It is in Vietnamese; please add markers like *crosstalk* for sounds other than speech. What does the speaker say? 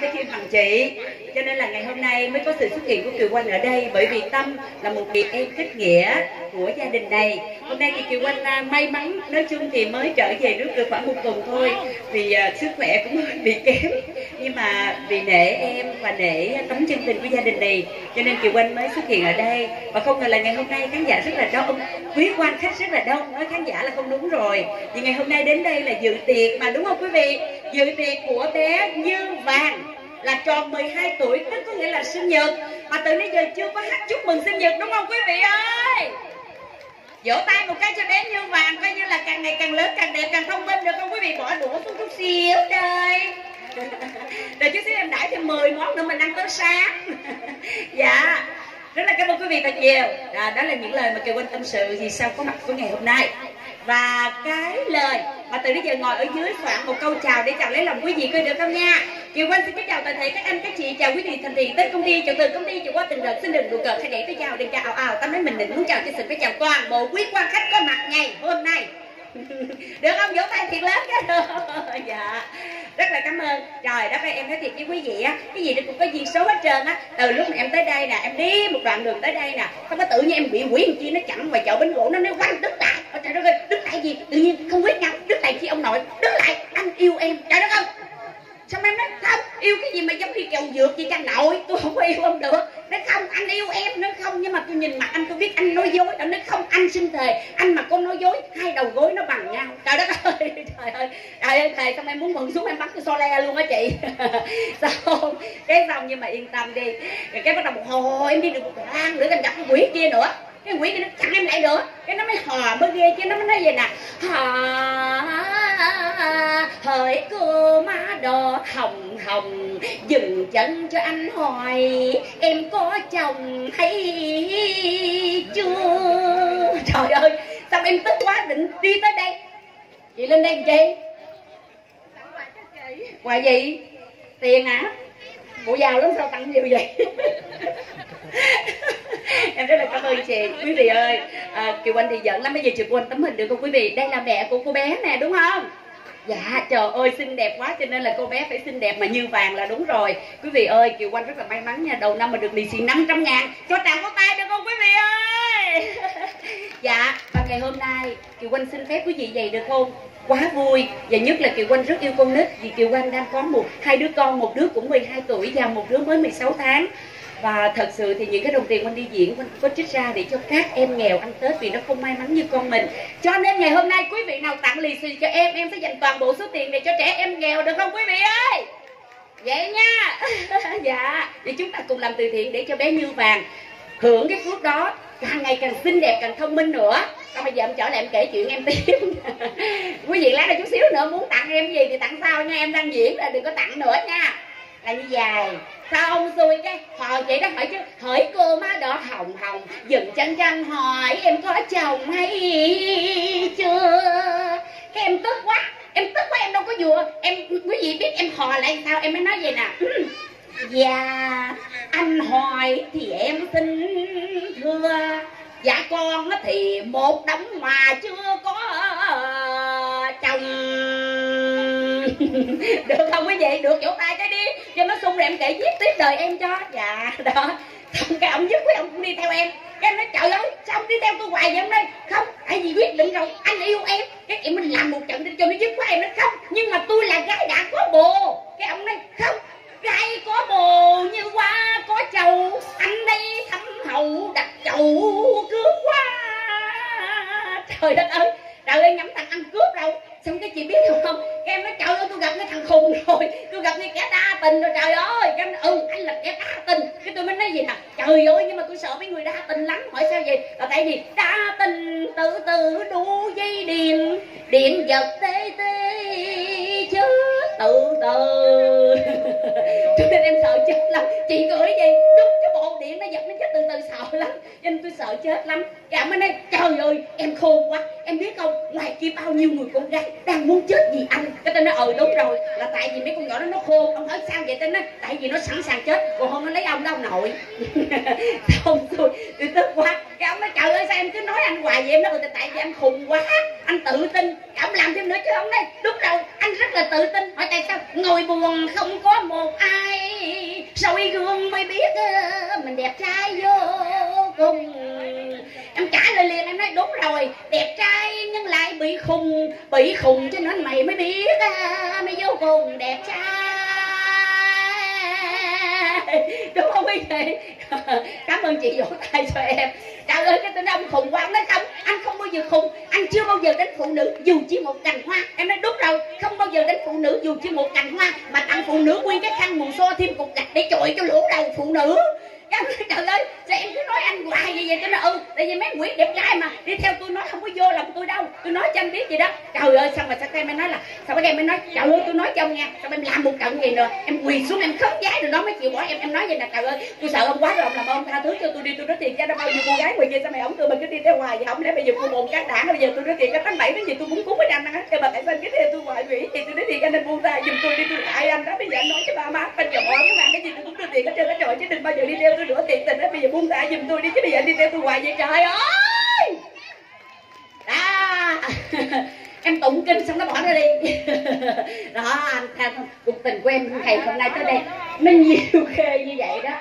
cái Kim Bằng chị cho nên là ngày hôm nay mới có sự xuất hiện của Kiều Quanh ở đây bởi vì Tâm là một việc em kết nghĩa của gia đình này. Hôm nay thì Kiều Quanh may mắn nói chung thì mới trở về nước được khoảng một tuần thôi vì uh, sức khỏe cũng hơi bị kém. Nhưng mà vì nể em và nể tấm chân tình của gia đình này cho nên Kiều Quanh mới xuất hiện ở đây. Và không ngờ là ngày hôm nay khán giả rất là đông quý quan khách rất là đông nói khán giả là không đúng rồi. Vì ngày hôm nay đến đây là dự tiệc mà đúng không quý vị? Dự tiệc của bé Như Vàng là tròn 12 tuổi tức có nghĩa là sinh nhật. Mà từ nãy giờ chưa có hát chúc mừng sinh nhật đúng không quý vị ơi? Vỗ tay một cái cho bé như vàng coi như là càng ngày càng lớn càng đẹp càng thông minh được không quý vị? Bỏ đũa xuống chút xíu đây. *laughs* Rồi chút xíu em đãi thêm 10 món nữa mình ăn tới sáng. *laughs* Dạ. Rất là cảm ơn quý vị thật nhiều. À, đó là những lời mà kiều quanh tâm sự vì sao có mặt của ngày hôm nay. Và cái lời mà từ bây giờ ngồi ở dưới soạn một câu chào để chào lấy lòng quý vị coi được không nha? Kiều Quang xin kính chào toàn thể các anh các chị chào quý vị thành thị tới công ty chào từ công ty chào qua tình đợt xin đừng đùa cợt hay để tôi chào đừng chào ảo ảo tâm nói mình định muốn chào cho xin phải chào toàn bộ quý quan khách có mặt ngày hôm nay. *laughs* Được không? Vỗ tay thiệt lớn cái *laughs* dạ rất là cảm ơn. Trời đất ơi em nói thiệt với quý vị á cái gì nó cũng có duyên số hết trơn á. Từ lúc mà em tới đây nè em đi một đoạn đường tới đây nè không có tự nhiên em bị quỷ chi nó chặn ngoài chợ bánh gỗ nó nói quăng đứng lại. Ôi, trời đất ơi đứng lại gì? Tự nhiên không biết nhau đứng lại khi ông nội đứng lại anh yêu em. Trời đất ơi xong em nói yêu cái gì mà giống như chồng dược vậy cha nội? Tôi không có yêu ông được. Nó không, anh yêu em nó không, nhưng mà tôi nhìn mặt anh, tôi biết anh nói dối. Nó không, anh xin thề. Anh mà có nói dối, hai đầu gối nó bằng nhau. Trời đất ơi, *laughs* trời ơi. Trời ơi, thề xong em muốn mừng xuống em bắn cái so le luôn á chị? *laughs* Xong cái xong nhưng mà yên tâm đi. Rồi cái bắt đầu một hồi, em đi được một đoạn nữa, em gặp cái quỷ kia nữa. Cái quỷ kia nó chặn em lại nữa cái nó mới hò mới ghê chứ, nó mới nói vậy nè. Hò hỡi cô má đỏ hồng hồng dừng chân cho anh hỏi em có chồng hay chưa? Trời ơi sao em tức quá định đi tới đây? Chị lên đây làm chi quà gì? Tiền hả? Bộ giàu lắm sao tặng nhiều vậy? *laughs* Em rất là cảm ơn chị. Quý vị ơi à, kiều anh thì giận lắm bây giờ chị quên anh tấm hình được không quý vị? Đây là mẹ của cô bé nè đúng không? Dạ trời ơi, xinh đẹp quá, cho nên là cô bé phải xinh đẹp mà như vàng là đúng rồi. Quý vị ơi, Kiều quanh rất là may mắn nha, Đầu năm mà được lì xì 500 ngàn. Cho trào có tay được không, quý vị ơi? *laughs* Dạ và ngày hôm nay, Kiều quanh xin phép quý vị vậy được không? Quá vui, và nhất là Kiều quanh rất yêu con nít, vì Kiều quanh đang có một, hai đứa con, một đứa cũng 12 tuổi và một đứa mới 16 tháng và thật sự thì những cái đồng tiền anh đi diễn anh có trích ra để cho các em nghèo ăn tết vì nó không may mắn như con mình. Cho nên ngày hôm nay quý vị nào tặng lì xì cho em em sẽ dành toàn bộ số tiền này cho trẻ em nghèo được không quý vị ơi? Vậy nha. *laughs* Dạ. Để chúng ta cùng làm từ thiện để cho bé như vàng hưởng cái phước đó, càng ngày càng xinh đẹp, càng thông minh nữa. Còn bây giờ em trở lại em kể chuyện em tiếp. *laughs* Quý vị lát là chút xíu nữa muốn tặng em gì thì tặng sau nha, em đang diễn là đừng có tặng nữa nha. Là như vậy sao ông xui cái? Hỏi vậy đó hỏi chứ. Hỏi cô má đỏ hồng hồng dừng chân chân hỏi, em có chồng hay chưa? Cái em tức quá, em tức quá, em đâu có vừa em, quý vị biết em hò lại sao? Em mới nói vậy nè. *laughs* Dạ anh hỏi thì em xin thưa. Dạ con thì một đống mà chưa có ờ, chồng. *laughs* Được không quý vị? Được vỗ tay cái đi rồi em kể viết tiếp đời em cho. Dạ đó. Xong cái ông dứt với ông cũng đi theo em. Cái em nói, trời ơi, sao ông đi theo tôi hoài vậy em nói không, tại vì quyết định rồi. Anh yêu em. Cái em mình làm một trận để cho nó dứt quá em nói, không, nhưng mà tôi là gái đã có bồ. Cái ông nói, không, gái có bồ như hoa có chầu. Anh đây thăm hậu đặt chầu cứ quá trời đất ơi, trời ơi nhắm thằng ăn cướp đâu xong cái chị biết không không? Cái em nói trời ơi tôi gặp cái thằng khùng rồi. Tôi gặp cái kẻ đa tình rồi trời ơi. Cái em nói, ừ anh là kẻ đa tình. Cái tôi mới nói gì nè? Trời ơi nhưng mà tôi sợ mấy người đa tình lắm. Hỏi sao vậy? Là tại vì đa tình tự tự đủ dây điện điện giật tê tê chứ từ từ cho nên em sợ chết lắm. Chị cười gì *laughs* lắm. Cho nên tôi sợ chết lắm. Cảm ơn anh. trời ơi, em khôn quá. Em biết không ngoài kia bao nhiêu người con gái đang muốn chết vì anh. Cái tên nó ờ đúng rồi. Là tại vì mấy con nhỏ đó nó khôn. Ông nói sao vậy tên nó? Tại vì nó sẵn sàng chết. Còn không nó lấy ông đâu nội. *laughs* Không tôi tôi tức quá. Cái ông nói trời ơi, sao em cứ nói anh hoài vậy? Em nói tại vì anh khùng quá. Anh tự tin. Cảm làm thêm nữa chứ không đây. Đúng rồi. Anh rất là tự tin. Hỏi tại sao? Ngồi buồn không có một ai. Mới biết ờ, mình đẹp trai vô cùng em trả lời liền em nói đúng rồi đẹp trai nhưng lại bị khùng bị khùng cho nên mày mới biết à, mày vô cùng đẹp trai. *laughs* Đúng không? Quý vị *laughs* cảm ơn chị vỗ tay cho em. Trời ơi cái tên ông khùng quá ông nói không anh không bao giờ khùng anh chưa bao giờ đánh phụ nữ dù chỉ một cành hoa. Em nói đúng rồi không bao giờ đánh phụ nữ dù chỉ một cành hoa mà tặng phụ nữ nguyên cái khăn mùn xô thêm cục gạch để chọi cho lỗ đầu phụ nữ em trời ơi sao em cứ nói anh hoài vậy vậy tôi nói ừ. Tại vì mấy quỷ đẹp trai mà, đi theo tôi nói không có vô lòng tôi đâu. Tôi nói cho anh biết gì đó. Trời ơi sao mà sao em mới nói là, sao cái em mới nói, trời ơi, tôi nói cho ông nghe. Sao em làm một trận gì nữa em quỳ xuống, em khóc giá rồi nó mới chịu bỏ. Em em nói vậy nè, trời ơi, tôi sợ ông quá rồi, ông làm ông tha thứ cho tôi đi, tôi nói tiền cho nó bao nhiêu cô gái ngoài kia sao mày ổng tôi mà cứ đi theo hoài vậy? Không lẽ bây giờ cô bồn các đảng bây giờ tôi nói tiền cái tháng bảy cái gì tôi cũng cúng với anh á nhưng mà tại sao anh cứ theo tôi hoài vậy thì tôi nói tiền anh nên buông ra, giùm tôi đi, tôi hại anh đó. Bây giờ anh nói cho ba má anh giờ bỏ cái bạn cái gì tôi cũng tiền hết trơn, hết trọi, chứ đừng bao giờ đi theo tôi nữa. Tiền tình á, bây giờ buông ra giùm tôi đi, chứ bây giờ anh đi theo tôi hoài vậy trời ơi! Đó. *laughs* Em tụng kinh xong nó bỏ nó đi. *laughs* Đó, anh tha cuộc tình của em thầy hôm nay tới đây. Nó nhiều *laughs* khê như vậy đó.